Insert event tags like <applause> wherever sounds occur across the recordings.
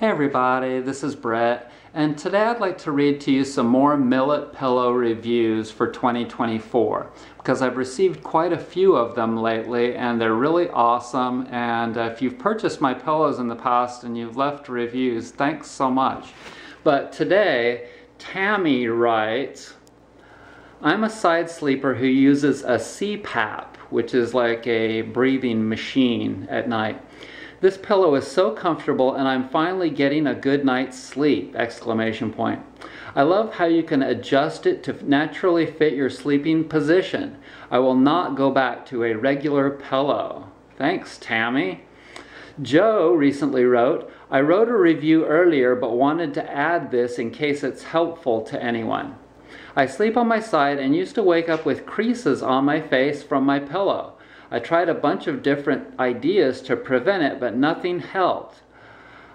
Hey everybody, this is Brett, and today I'd like to read to you some more Millet pillow reviews for 2024 because I've received quite a few of them lately and they're really awesome and if you've purchased my pillows in the past and you've left reviews, thanks so much. But today, Tammy writes, I'm a side sleeper who uses a CPAP, which is like a breathing machine at night. This pillow is so comfortable and I'm finally getting a good night's sleep! Exclamation point. I love how you can adjust it to naturally fit your sleeping position. I will not go back to a regular pillow. Thanks, Tammy. Joe recently wrote, I wrote a review earlier but wanted to add this in case it's helpful to anyone. I sleep on my side and used to wake up with creases on my face from my pillow. I tried a bunch of different ideas to prevent it, but nothing helped.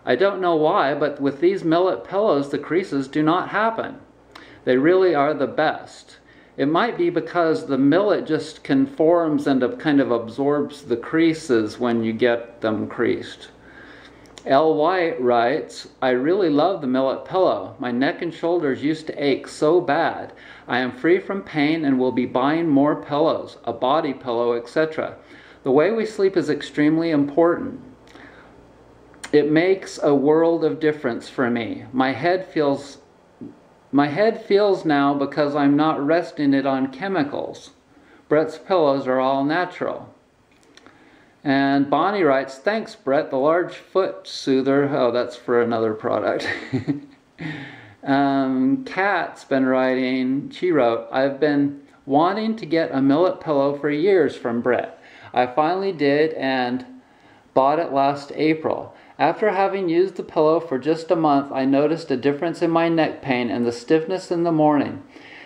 I don't know why, but with these millet pillows, the creases do not happen. They really are the best. It might be because the millet just conforms and kind of absorbs the creases when you get them creased. L. White writes, I really love the millet pillow. My neck and shoulders used to ache so bad. I am free from pain and will be buying more pillows, a body pillow, etc. The way we sleep is extremely important. It makes a world of difference for me. My head feels my head feels now because I'm not resting it on chemicals. Brett's pillows are all natural. And Bonnie writes, thanks Brett, the large foot soother. Oh, that's for another product. <laughs> um, Kat's been writing, she wrote, I've been wanting to get a millet pillow for years from Brett. I finally did and bought it last April. After having used the pillow for just a month, I noticed a difference in my neck pain and the stiffness in the morning.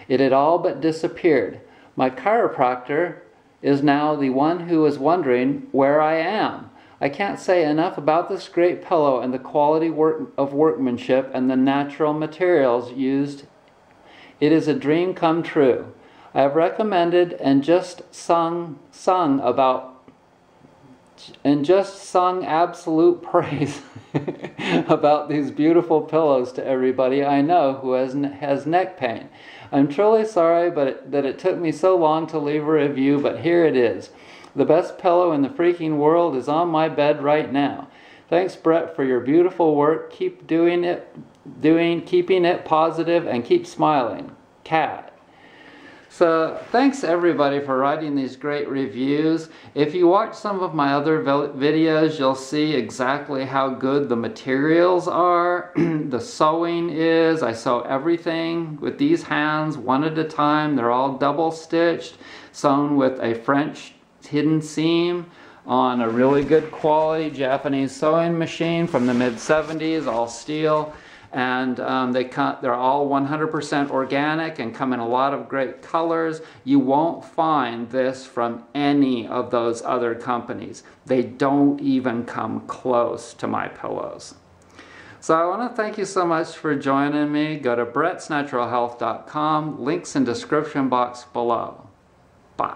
It had all but disappeared. My chiropractor is now the one who is wondering where I am. I can't say enough about this great pillow and the quality work of workmanship and the natural materials used. It is a dream come true. I have recommended and just sung sung about and just sung absolute <laughs> praise <laughs> about these beautiful pillows to everybody I know who has, has neck pain. I'm truly sorry but it, that it took me so long to leave a review, but here it is. The best pillow in the freaking world is on my bed right now. Thanks, Brett, for your beautiful work. Keep doing it, doing, keeping it positive, and keep smiling. Cat. So thanks everybody for writing these great reviews. If you watch some of my other videos, you'll see exactly how good the materials are. <clears throat> the sewing is, I sew everything with these hands one at a time. They're all double stitched, sewn with a French hidden seam on a really good quality Japanese sewing machine from the mid 70s, all steel and um, they they're all 100% organic and come in a lot of great colors. You won't find this from any of those other companies. They don't even come close to my pillows. So I want to thank you so much for joining me. Go to brettsnaturalhealth.com, links in description box below. Bye.